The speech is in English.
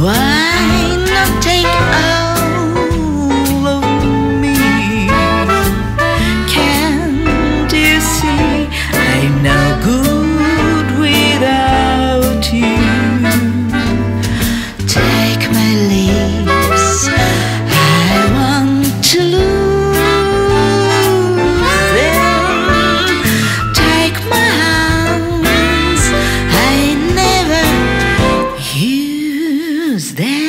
Why? news there.